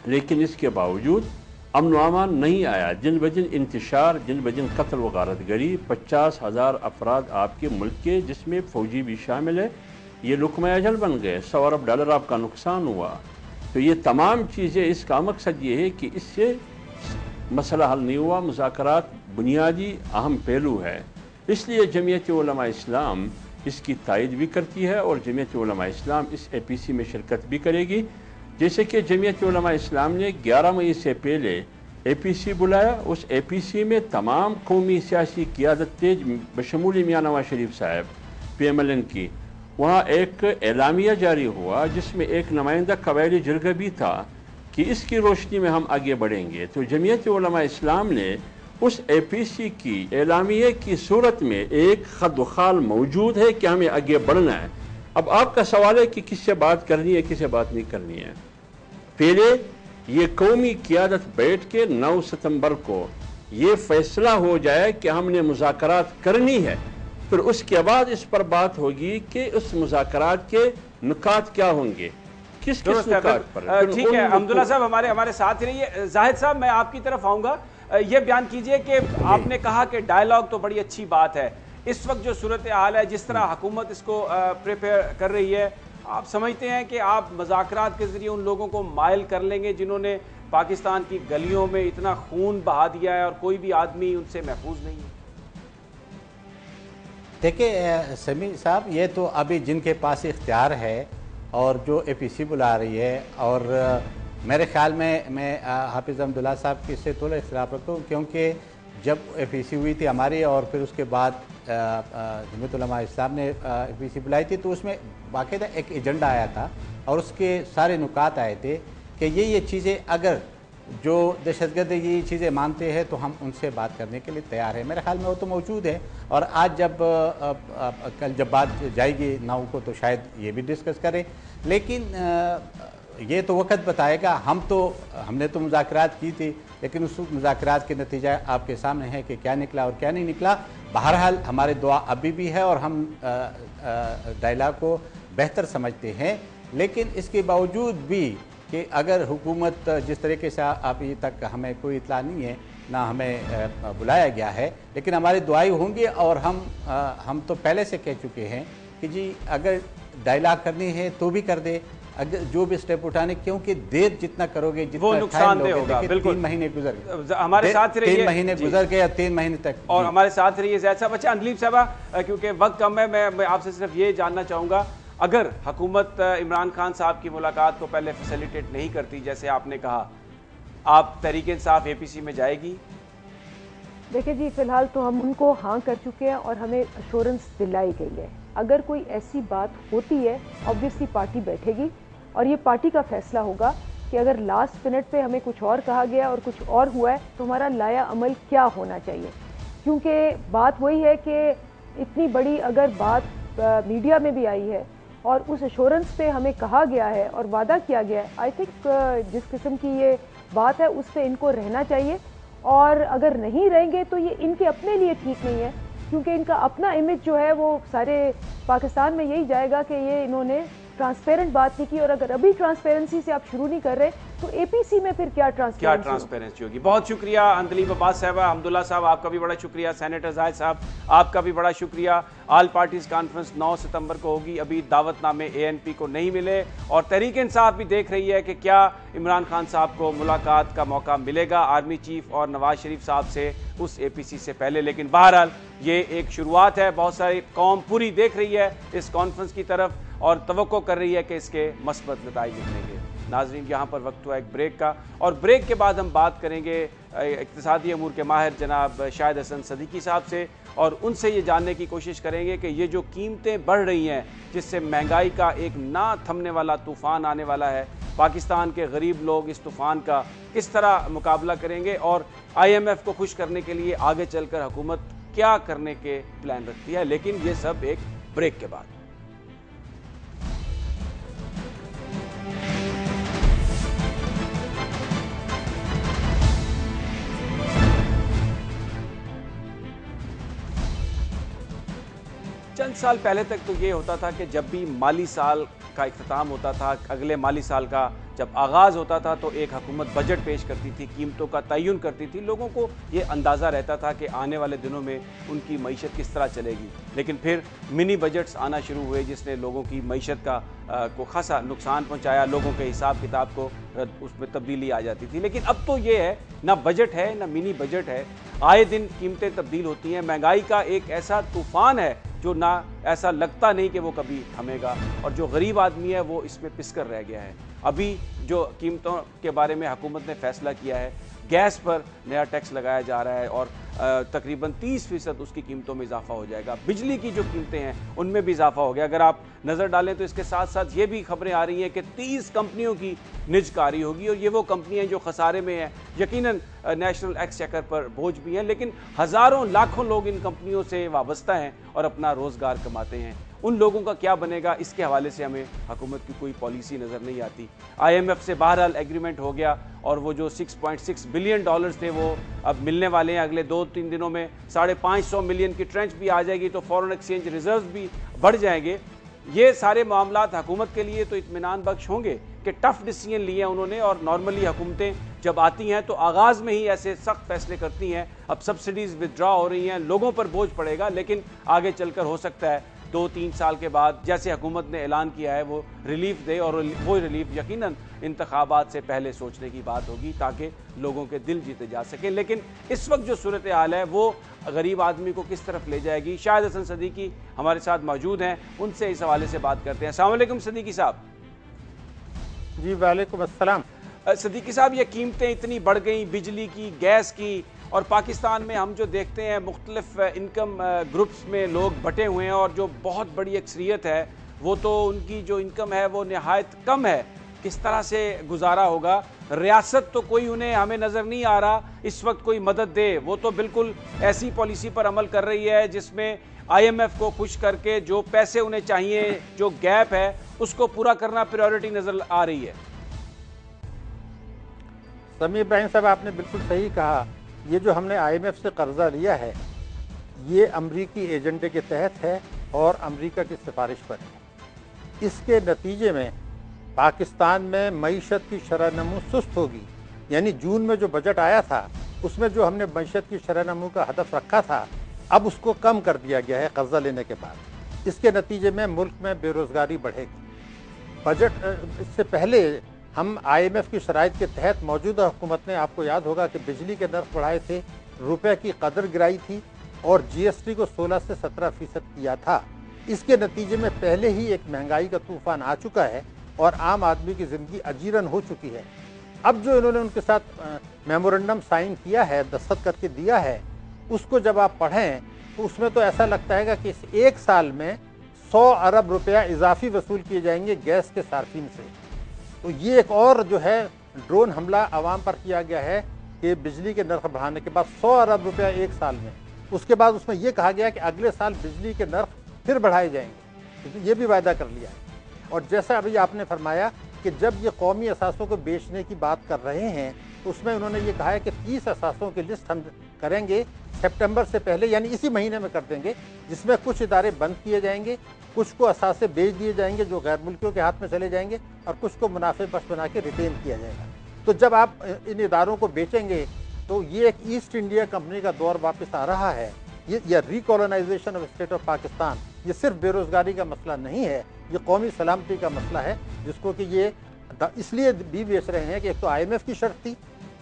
Speaker 7: लेकिन इसके बावजूद अमन अमान नहीं आया। जिन बजिन इंतशार, जिन बजिन कत्ल व गारत गरी, पचास हज़ार अफराद आपके मुल्क के, जिसमें फ़ौजी भी शामिल है, ये लुकम अजल बन गए। सौ अरब डॉलर आपका नुकसान हुआ। तो ये तमाम चीज़ें, इसका मकसद ये है कि इससे मसला हल नहीं हुआ। मुजाकर बुनियादी अहम पहलू है। इसलिए जमीयत इस्लाम इसकी तायद भी करती है और जमीयत इस्लाम इस ए पी सी में शिरकत भी करेगी। जैसे कि जमीयत इस्लाम ने ग्यारह मई से पहले ए पी सी बुलाया। उस ए पी सी में तमाम कौमी सियासी क्यादत बशमूल मियाँ नवाज़ शरीफ साहब पी एम एल एन की। वहाँ एक एलामिया जारी हुआ, जिसमें एक नुमाइंदा कबायली जरगा भी था कि इसकी रोशनी में हम आगे बढ़ेंगे। तो जमीयत इस्लाम ने उस ए पी सी की एलामिया की सूरत में एक खदखाल मौजूद है कि हमें आगे बढ़ना है। अब आपका सवाल है कि किससे बात करनी है, किससे बात नहीं करनी है। पहले ये कौमी क्यादत बैठ के नौ सितंबर को ये फैसला हो जाए कि हमने मुजाकर करनी है फिर उसके बाद इस पर बात होगी कि उस मुजाकरात के नुकात क्या होंगे। किस किस नुकात
Speaker 1: पर? ठीक है अब्दुल्ला साहब हमारे हमारे साथ ही रहिए। जाहिद साहब मैं आपकी तरफ़ आऊँगा। ये बयान कीजिए कि आपने कहा कि डायलॉग तो बड़ी अच्छी बात है। इस वक्त जो सूरत हाल है जिस तरह हुकूमत इसको प्रिपेयर कर रही है आप समझते हैं कि आप मजाकरात के ज़रिए उन लोगों को मायल कर लेंगे जिन्होंने पाकिस्तान की गलियों में इतना खून बहा दिया है और कोई भी आदमी उनसे महफूज नहीं है।
Speaker 5: देखिए समी साहब, ये तो अभी जिनके पास इख्तियार है और जो एपीसी बुला रही है और मेरे ख्याल में, मैं हाफिज़ अहमदुल्ला साहब की से थोड़ा इख्तलाफ रखता हूँ क्योंकि जब ए पी सी हुई थी हमारी और फिर उसके बाद जमतुलमा इस्लाम ने ए पी सी बुलाई थी तो उसमें बाकायदा एक एजेंडा आया था और उसके सारे नुकात आए थे कि ये ये चीज़ें अगर जो दहशतगर्द ये चीज़ें मानते हैं तो हम उनसे बात करने के लिए तैयार हैं। मेरे ख्याल में वो तो मौजूद है और आज जब कल जब बात जाएगी नाव को तो शायद ये भी डिस्कस करें। लेकिन आ, ये तो वक्त बताएगा, हम तो हमने तो मुजाकर की थी, लेकिन उस मुजाकर के नतीजा आपके सामने है कि क्या निकला और क्या नहीं निकला। बहरहाल, हमारे दुआ अभी भी है और हम डायलाग को बेहतर समझते हैं। लेकिन इसके बावजूद भी कि अगर हुकूमत जिस तरीके से अभी तक हमें कोई इतला नहीं है, ना हमें बुलाया गया है, लेकिन हमारी दुआई होंगी और हम हम तो पहले से कह चुके हैं कि जी, अगर डायलाग करनी है तो भी कर दे अगर जो भी स्टेप उठाने क्योंकि देर जितना करोगे जितना
Speaker 1: वो नुकसान होगा
Speaker 5: बिल्कुल। तीन महीने गुजर
Speaker 1: गए। हमारे साथ
Speaker 5: रहिए। तीन महीने गुजर गए या तीन महीने तक।
Speaker 1: और हमारे साथ रहिए जैद साहब अच्छा अंदलीप साहबा क्योंकि वक्त कम है मैं, मैं आपसे सिर्फ़ ये जानना चाहूँगा अगर हुकूमत इमरान खान साहब की मुलाकात को पहले फैसिलिटेट नहीं करती जैसे आपने कहा आप तरीके इंसाफ एपीसी में जाएगी?
Speaker 6: देखिए जी फ़िलहाल तो हम उनको हाँ कर चुके हैं और हमें अश्योरेंस दिलाई गई है। अगर कोई ऐसी बात होती है ऑब्वियसली पार्टी बैठेगी और ये पार्टी का फैसला होगा कि अगर लास्ट मिनट पे हमें कुछ और कहा गया और कुछ और हुआ है तो हमारा लाया अमल क्या होना चाहिए? क्योंकि बात वही है कि इतनी बड़ी अगर बात मीडिया में भी आई है और उस एश्योरेंस पे हमें कहा गया है और वादा किया गया है आई थिंक जिस किस्म की ये बात है, उस पर इनको रहना चाहिए। और अगर नहीं रहेंगे तो ये इनके अपने लिए ठीक नहीं है, क्योंकि इनका अपना इमेज जो है, वो सारे पाकिस्तान में यही जाएगा कि ये इन्होंने ट्रांसपेरेंट बात नहीं की और अगर अभी ट्रांसपेरेंसी से आप शुरू नहीं कर रहे तो एपीसी में फिर क्या ट्रांसपेरेंसी
Speaker 1: क्या ट्रांसपेरेंसी होगी? बहुत शुक्रिया अंदलीब अब्बास साहब अहमदुल्ला साहब आपका भी बड़ा शुक्रिया सेनेटर जाहिद साहब आपका भी बड़ा शुक्रिया। आल पार्टीज़ कॉन्फ्रेंस 9 सितंबर को होगी। अभी दावतनामे एएनपी को नहीं मिले और तहरीक इंसाफ भी देख रही है कि क्या इमरान खान साहब को मुलाकात का मौका मिलेगा। आर्मी चीफ और नवाज़ शरीफ साहब से उस एपीसी से पहले लेकिन बहरहाल ये एक शुरुआत है। बहुत सारी कौम पूरी देख रही है इस कॉन्फ्रेंस की तरफ़ और तो कर रही है कि इसके मस्बत नतज निकलेंगे। नाजरीन, यहाँ पर वक्त हुआ एक ब्रेक का। और ब्रेक के बाद हम बात करेंगे इकतदी अमूर के माहिर जनाब शाहिद हसन सदीकी साहब से, और उनसे ये जानने की कोशिश करेंगे कि ये जो कीमतें बढ़ रही हैं, जिससे महँगाई का एक ना थमने वाला तूफ़ान आने वाला है, पाकिस्तान के गरीब लोग इस तूफ़ान का किस तरह मुकाबला करेंगे, और आईएमएफ को खुश करने के लिए आगे चलकर हुकूमत क्या करने के प्लान रखती है। लेकिन ये सब एक ब्रेक के बाद। चंद साल पहले तक तो ये होता था कि जब भी माली साल का अख्ताम होता था अगले माली साल का जब आगाज़ होता था तो एक हकूमत बजट पेश करती थी कीमतों का तयन करती थी। लोगों को ये अंदाज़ा रहता था कि आने वाले दिनों में उनकी मीशत किस तरह चलेगी। लेकिन फिर मिनी बजट्स आना शुरू हुए जिसने लोगों की मीशत का आ, को खासा नुकसान पहुँचाया लोगों के हिसाब किताब को उसमें तब्दीली आ जाती थी। लेकिन अब तो ये है ना बजट है ना मिनी बजट है। आए दिन कीमतें तब्दील होती हैं। महँगाई का एक ऐसा तूफ़ान है जो ना ऐसा लगता नहीं कि वो कभी थमेगा। और जो गरीब आदमी है, वो इसमें पिसकर रह गया है। अभी जो कीमतों के बारे में हुकूमत ने फैसला किया है गैस पर नया टैक्स लगाया जा रहा है और तकरीबन 30 फ़ीसद उसकी कीमतों में इजाफा हो जाएगा। बिजली की जो कीमतें हैं, उनमें भी इजाफा हो गया। अगर आप नज़र डालें तो इसके साथ साथ ये भी खबरें आ रही हैं कि 30 कंपनियों की निजकारी होगी और ये वो कंपनियाँ जो खसारे में हैं। यकीनन नेशनल एक्सचेकर पर बोझ भी हैं, लेकिन हज़ारों, लाखों लोग इन कंपनियों से वाबस्ता हैं और अपना रोज़गार कमाते हैं। उन लोगों का क्या बनेगा, इसके हवाले से हमें हुकूमत की कोई पॉलिसी नज़र नहीं आती। आईएमएफ से बहरहाल एग्रीमेंट हो गया। और वो जो 6.6 बिलियन डॉलर्स थे वो अब मिलने वाले हैं। अगले दो तीन दिनों में साढ़े पाँच सौ मिलियन की ट्रेंच भी आ जाएगी तो फॉरेन एक्सचेंज रिज़र्व भी बढ़ जाएँगे। ये सारे मामला हुकूमत के लिए तो इतमान बख्श होंगे कि टफ डिसीज़न लिए हैं उन्होंने और नॉर्मली हुकूमतें जब आती हैं तो आगाज़ में ही ऐसे सख्त फैसले करती हैं। अब सब्सिडीज़ विदड्रॉ हो रही हैं, लोगों पर बोझ पड़ेगा, लेकिन आगे चलकर हो सकता है। दो तीन साल के बाद जैसे हुकूमत ने ऐलान किया है वो रिलीफ दे और वो रिलीफ यकीनन इंतबात से पहले सोचने की बात होगी ताकि लोगों के दिल जीते जा सकें। लेकिन इस वक्त जो सूरत हाल है वो गरीब आदमी को किस तरफ़ ले जाएगी? शायद हसन सदीकी हमारे साथ मौजूद हैं उनसे इस हवाले से बात करते हैं। असल सदीकी साहब।
Speaker 8: जी वालेकुम
Speaker 1: सदीकी साहब ये कीमतें इतनी बढ़ गई बिजली की गैस की और पाकिस्तान में हम जो देखते हैं, मुख्तलिफ़ इनकम ग्रुप्स में लोग बटे हुए हैं और जो बहुत बड़ी अक्सरियत है, वो तो उनकी जो इनकम है, वो नहायत कम है। किस तरह से गुजारा होगा? रियासत तो कोई उन्हें, हमें नज़र नहीं आ रहा, इस वक्त कोई मदद दे। वो तो बिल्कुल ऐसी पॉलिसी पर अमल कर रही है, जिसमें आईएमएफ को खुश करके जो पैसे उन्हें चाहिए, जो गैप है, उसको पूरा करना प्रायोरिटी नज़र आ रही है।
Speaker 8: समीर इब्राहिम साहब, आपने बिल्कुल सही कहा। ये जो हमने आईएमएफ से कर्जा लिया है, ये अमरीकी एजेंडे के तहत है और अमरीका की सिफारिश पर है। इसके नतीजे में पाकिस्तान में मीशत की शरह नमू सुस्त होगी। यानी जून में जो बजट आया था, उसमें जो हमने मीशत की शरह नमू का हदफ रखा था, अब उसको कम कर दिया गया है कर्जा लेने के बाद। इसके नतीजे में मुल्क में बेरोज़गारी बढ़ेगी। बजट इससे पहले हम आईएमएफ की शराइ के तहत मौजूदा हुकूमत ने आपको याद होगा कि बिजली के नर्फ बढ़ाए थे, रुपए की कदर गिराई थी और जीएसटी को 16 से 17 फ़ीसद किया था। इसके नतीजे में पहले ही एक महँगाई का तूफ़ान आ चुका है और आम आदमी की ज़िंदगी अजीरन हो चुकी है। अब जो इन्होंने उनके साथ मेमोरेंडम साइन किया है, दस्तखत करके दिया है, उसको जब आप पढ़ें तो उसमें तो ऐसा लगता है कि इस एक साल में 100 अरब रुपया इजाफी वसूल किए जाएँगे गैस के सार्फिन से। तो ये एक और जो है ड्रोन हमला आवाम पर किया गया है कि बिजली के नर्ख बढ़ाने के बाद सौ अरब रुपया एक साल में। उसके बाद उसमें यह कहा गया कि अगले साल बिजली के नर्ख फिर बढ़ाए जाएँगे। तो ये भी वायदा कर लिया है। और जैसा अभी आपने फरमाया कि जब ये कौमी असासों को बेचने की बात कर रहे हैं उसमें उन्होंने ये कहा है कि तीस असासों की लिस्ट हम करेंगे सितंबर से पहले, यानी इसी महीने में कर देंगे, जिसमें कुछ इदारे बंद किए जाएँगे, कुछ को असासे बेच दिए जाएँगे जो गैर मुल्कियों के हाथ में चले जाएँगे और कुछ को मुनाफे बस बना के रिटेन किया जाएगा। तो जब आप इन इदारों को बेचेंगे तो ये एक ईस्ट इंडिया कंपनी का दौर वापस आ रहा है। ये, या recolonization of state of Pakistan ये सिर्फ़ बेरोजगारी का मसला नहीं है, ये कौमी सलामती का मसला है, जिसको कि ये इसलिए भी बेच रहे हैं कि एक तो आईएमएफ की शर्त थी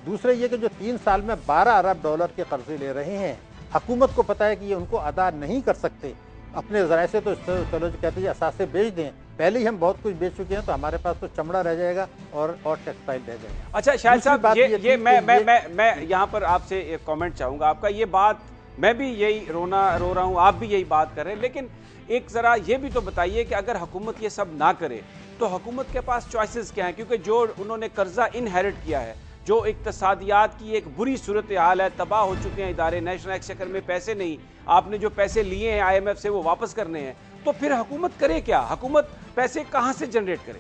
Speaker 8: दूसरे ये कि जो तीन साल में बारह अरब डॉलर के कर्जे ले रहे हैं हकूमत को पता है कि ये उनको अदा नहीं कर सकते। अपने ज़राए से तो चलो जो कहते हैं असासे बेच दें। पहले ही हम बहुत कुछ बेच चुके हैं तो हमारे पास तो चमड़ा रह जाएगा और और टेक्सटाइल रह जाएगा।
Speaker 1: अच्छा शायद साहब ये ये, ये मैं मैं मैं मैं यहाँ पर आपसे एक कमेंट चाहूँगा। आपका ये बात मैं भी यही रोना रो रहा हूँ आप भी यही बात कर रहे हैं लेकिन एक ज़रा ये भी तो बताइए कि अगर हुकूमत ये सब ना करे तो हुकूमत के पास चॉइसेस क्या हैं? क्योंकि जो उन्होंने कर्जा इनहेरिट किया है जो इकतसादियात की एक बुरी सूरत हाल है, तबाह हो चुके हैं इदारे। नेशनल एक्सचेकर में पैसे नहीं, आपने जो पैसे लिए हैं आईएमएफ से, वो वापस करने हैं। तो फिर हुकूमत करे क्या? हुकूमत पैसे कहाँ से जनरेट करे?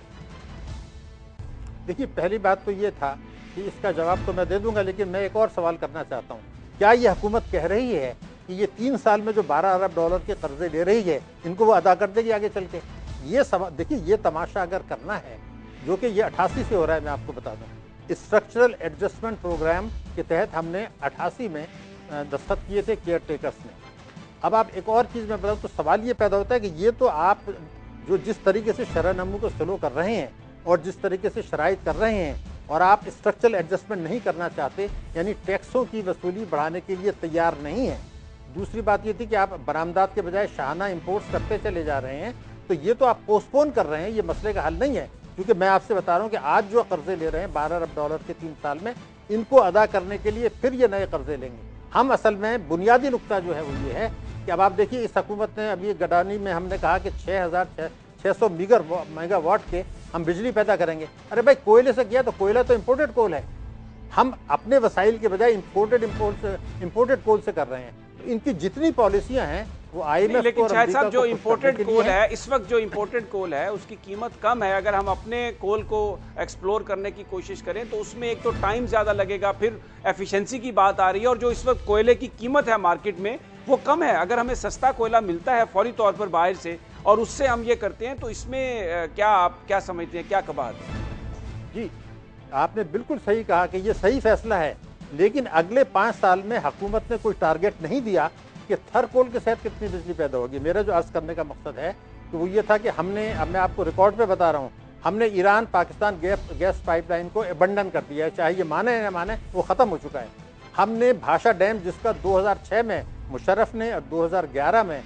Speaker 8: देखिए, पहली बात तो ये था कि इसका जवाब तो मैं दे दूँगा, लेकिन मैं एक और सवाल करना चाहता हूँ। क्या ये हुकूमत कह रही है कि ये तीन साल में जो बारह अरब डॉलर के कर्जे ले रही है, इनको वो अदा कर देगी आगे चल के? ये सवाल देखिए, ये तमाशा अगर करना है, जो कि ये अठासी से हो रहा है, मैं आपको बता दूँ। स्ट्रक्चरल एडजस्टमेंट प्रोग्राम के तहत हमने अठासी में दस्तखत किए थे केयर टेकर्स ने। अब आप एक और चीज़ में बताऊँ तो सवाल ये पैदा होता है कि ये तो आप जो जिस तरीके से शरह नमू को स्लो कर रहे हैं और जिस तरीके से शराइ कर रहे हैं और आप स्ट्रक्चरल एडजस्टमेंट नहीं करना चाहते, यानी टैक्सों की वसूली बढ़ाने के लिए तैयार नहीं है। दूसरी बात ये थी कि आप बरामदात के बजाय शाहाना इम्पोर्ट्स करते चले जा रहे हैं तो ये तो आप पोस्टपोन कर रहे हैं, ये मसले का हल नहीं है। क्योंकि मैं आपसे बता रहा हूँ कि आज जो कर्जे ले रहे हैं, बारह अरब डॉलर के तीन साल में, इनको अदा करने के लिए फिर ये नए कर्जे लेंगे। हम असल में बुनियादी नुकता जो है वो ये है कि अब आप देखिए, इस हकूमत ने अभी गडानी में हमने कहा कि छः हज़ार छः छः सौ मीगर मेगा वाट के हम बिजली पैदा करेंगे। अरे भाई, कोयले से किया तो कोयला तो इम्पोर्टेड कोल है। हम अपने वसाइल के बजाय इम्पोर्टेड इम्पोर्ट इम्पोर्टेड कोल से कर रहे हैं। तो इनकी जितनी पॉलिसियाँ हैं
Speaker 1: लेकिन शायद साहब जो इम्पोर्टेड कोल है इस वक्त जो इम्पोर्टेड कोल है उसकी कीमत कम है। अगर हम अपने कोल को एक्सप्लोर करने की कोशिश करें तो उसमें एक तो टाइम ज़्यादा लगेगा फिर एफिशिएंसी की बात आ रही है और जो इस वक्त कोयले की कीमत है मार्केट में वो कम है। अगर हमें सस्ता कोयला मिलता है फौरी तौर पर बाहर से और उससे हम ये करते हैं तो इसमें क्या आप क्या समझते हैं क्या कबात?
Speaker 8: जी आपने बिल्कुल सही कहा कि ये सही फैसला है लेकिन अगले पाँच साल में हुकूमत ने कोई टारगेट नहीं दिया कि थर कोल के साथ कितनी बिजली पैदा होगी? मेरा जो अर्ज़ करने का मकसद है कि वो ये था कि हमने, अब मैं आपको रिकॉर्ड पे बता रहा हूँ, हमने Iran Pakistan gas gas pipeline को अबंडन कर दिया है, चाहे ये माने या माने, वो ख़त्म हो चुका है। हमने भाषा डैम जिसका 2006 में मुशर्रफ ने और 2011 में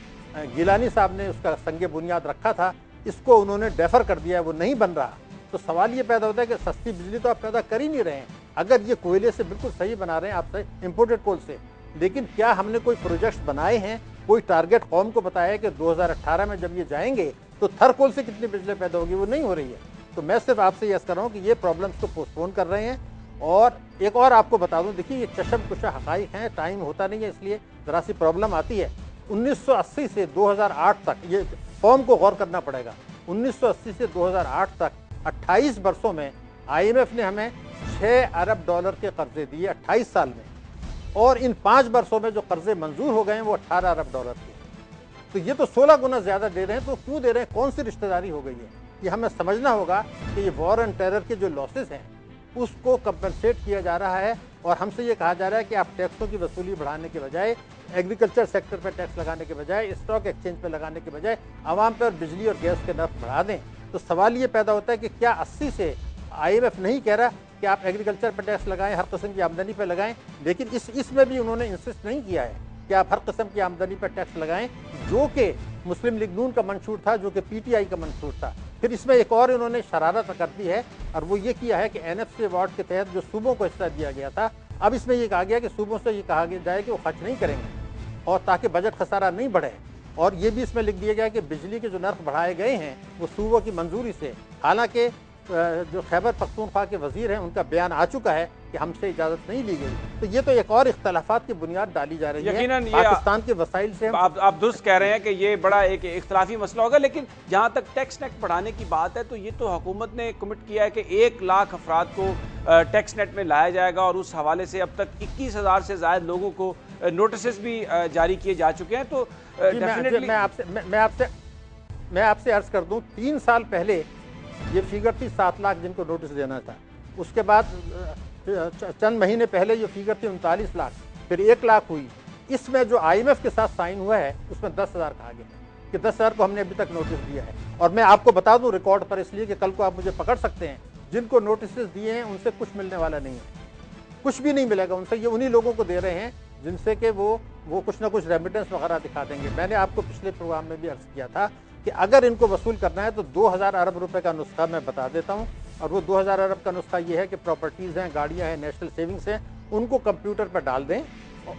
Speaker 8: गिलानी साहब ने उसका संग बुनियाद रखा था, इसको उन्होंने डेफर कर दिया है, वो नहीं बन रहा। तो सवाल ये पैदा होता है कि सस्ती बिजली तो आप पैदा कर ही नहीं रहे हैं। अगर ये कोयले से बिल्कुल सही बना रहे हैं आप इम्पोर्टेड कोल से लेकिन क्या हमने कोई प्रोजेक्ट्स बनाए हैं? कोई टारगेट कौम को बताया है कि 2018 में जब ये जाएँगे तो थर कोल से कितनी बिजली पैदा होगी? वो नहीं हो रही है। तो मैं सिर्फ़ आपसे यह कर रहा हूँ कि ये प्रॉब्लम्स को पोस्टपोन कर रहे हैं। और एक और आपको बता दूँ, देखिए, ये चशम कुशा हकाइक हैं टाइम होता नहीं है इसलिए ज़रा सी प्रॉब्लम आती है। 1980 से 2008 तक ये फॉर्म को गौर करना पड़ेगा। 1980 से 2008 तक 28 वर्षों में आईएमएफ ने हमें 6 अरब डॉलर के कर्जे दिए 28 साल में। और इन पाँच बरसों में जो कर्जे मंजूर हो गए हैं, वो अट्ठारह अरब डॉलर के। तो ये तो सोलह गुना ज़्यादा दे रहे हैं तो क्यों दे रहे हैं? कौन सी रिश्तेदारी हो गई है? ये हमें समझना होगा कि ये वॉर एंड टेरर के जो लॉसेज हैं, उसको कंपनसेट किया जा रहा है और हमसे ये कहा जा रहा है कि आप टैक्सों की वसूली बढ़ाने के बजाय एग्रीकल्चर सेक्टर पर टैक्स लगाने के बजाय स्टॉक एक्सचेंज पर लगाने के बजाय, आवाम पर बिजली और गैस के नर्फ बढ़ा दें। तो सवाल ये पैदा होता है कि क्या अस्सी से आईएमएफ नहीं कह रहा कि आप एग्रीकल्चर पर टैक्स लगाएँ, हर किस्म की आमदनी पर लगाएँ, लेकिन इस, इसमें भी उन्होंने इंसिस्ट नहीं किया है कि आप हर किस्म की आमदनी पर टैक्स लगाएँ, जो कि मुस्लिम लीग नून का मंशूर था, जो कि पीटीआई का मंशूर था। फिर इसमें एक और इन्होंने शरारत कर दी है, और वो ये किया है कि एन एफ़ के तहत जो सूबों को हिस्सा दिया गया था, अब इसमें ये कहा गया कि सूबों से ये कहा जाए कि वो खर्च नहीं करेंगे, और ताकि बजट खसारा नहीं बढ़े। और ये भी इसमें लिख दिया गया कि बिजली के जो नर्ख बढ़ाए गए हैं, वो सूबों की मंजूरी से, हालाँकि जो खैबर पख्तूनख्वा के वज़ीर हैं उनका बयान आ चुका है कि हमसे इजाज़त नहीं ली गई। तो ये तो एक और इख्तलाफात की बुनियाद डाली जा रही है। पाकिस्तान के वसाइल से
Speaker 1: आप आप दुरुस्त कह रहे हैं कि ये बड़ा एक इख्तलाफी मसला होगा लेकिन जहाँ तक टैक्स नेट बढ़ाने की बात है तो ये तो हुकूमत ने कमिट किया है कि एक लाख अफराद को टैक्स नेट में लाया जाएगा और उस हवाले से अब तक इक्कीस हज़ार से ज़्यादा लोगों को नोटिस भी जारी किए जा चुके हैं। तो
Speaker 8: मैं आपसे मैं आपसे मैं आपसे अर्ज़ कर दूँ तीन साल पहले ये फिगर थी सात लाख जिनको नोटिस देना था। उसके बाद चंद महीने पहले ये फिगर थी उनतालीस लाख। फिर एक लाख हुई। इसमें जो आईएमएफ के साथ साइन हुआ है, उसमें दस हज़ार कहा गया कि दस हज़ार को हमने अभी तक नोटिस दिया है। और मैं आपको बता दूँ रिकॉर्ड पर, इसलिए कि कल को आप मुझे पकड़ सकते हैं, जिनको नोटिस दिए हैं, उनसे कुछ मिलने वाला नहीं है। कुछ भी नहीं मिलेगा उनसे, ये उन्हीं लोगों को दे रहे हैं, जिनसे कि वो वो कुछ ना कुछ रेमिटेंस वगैरह दिखा देंगे। मैंने आपको पिछले प्रोग्राम में भी अर्ज़ किया था कि अगर इनको वसूल करना है तो 2000 अरब रुपए का नुस्खा मैं बता देता हूँ। और वो 2000 अरब का नुस्खा ये है कि प्रॉपर्टीज़ हैं, गाड़ियाँ हैं नेशनल सेविंग्स हैं, उनको कंप्यूटर पर डाल दें,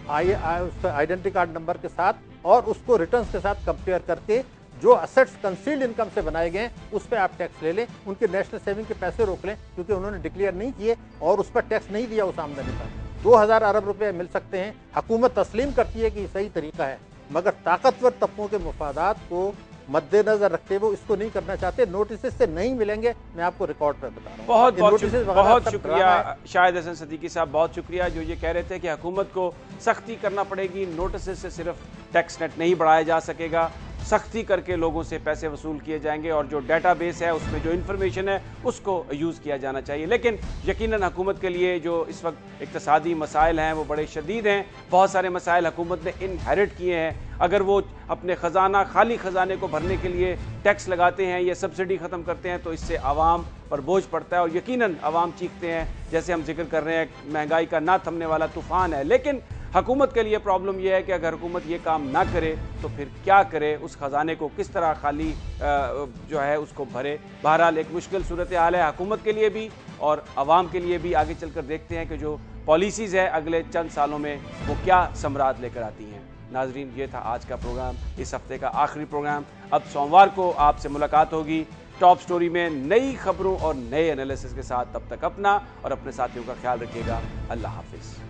Speaker 8: आई उसका आइडेंटिटी कार्ड नंबर के साथ और उसको रिटर्न के साथ कंपेयर करके जो असेट्स कंसील्ड इनकम से बनाए गए उस पर आप टैक्स ले लें, उनके नेशनल सेविंग के पैसे रोक लें, क्योंकि उन्होंने डिक्लेयर नहीं किए और उस पर टैक्स नहीं दिया उस आमदनी पर। दो हज़ार अरब रुपए मिल सकते हैं, हुकूमत तस्लीम करती है कि सही तरीका है, मगर ताकतवर तबकों के मफादात को मद्देनजर रखते हुए इसको नहीं करना चाहते। नोटिस से नहीं मिलेंगे। मैं आपको रिकॉर्ड पर बता रहा हूँ।
Speaker 1: बहुत बहुत, बहुत शुक्रिया शाहिद हसन सदीकी साहब बहुत शुक्रिया। जो ये कह रहे थे कि हुकूमत को सख्ती करना पड़ेगी नोटिस से सिर्फ़ टैक्स नेट नहीं बढ़ाया जा सकेगा। सख्ती करके लोगों से पैसे वसूल किए जाएँगे और जो डेटाबेस है, उसमें जो इन्फॉर्मेशन है, उसको यूज़ किया जाना चाहिए। लेकिन यकीनन हुकूमत के लिए जो इस वक्त इकतसादी मसाइल हैं, वो बड़े शदीद हैं। बहुत सारे मसाइल हुकूमत ने इनहेरिट किए हैं। अगर वो अपने ख़जाना, खाली ख़जाने को भरने के लिए टैक्स लगाते हैं, या सब्सिडी ख़त्म करते हैं तो इससे आवाम पर बोझ पड़ता है और यकीनन आवाम चीखते हैं। जैसे हम ज़िक्र कर रहे हैं, महँगाई का ना थमने वाला तूफ़ान है। लेकिन हुकूमत के लिए प्रॉब्लम यह है कि अगर हुकूमत ये काम ना करे तो फिर क्या करे? उस खजाने को किस तरह खाली जो है, उसको भरे? बहरहाल, एक मुश्किल सूरत हाल है हकूमत के लिए भी और आवाम के लिए भी आगे चलकर देखते हैं कि जो पॉलिसीज़ है अगले चंद सालों में वो क्या समरात लेकर आती हैं। नाजरीन, ये था आज का प्रोग्राम इस हफ़्ते का आखिरी प्रोग्राम अब सोमवार को आपसे मुलाकात होगी। टॉप स्टोरी में नई खबरों और नए एनालिसिस के साथ। तब तक अपना और अपने साथियों का ख्याल रखिएगा। अल्लाह हाफिज़।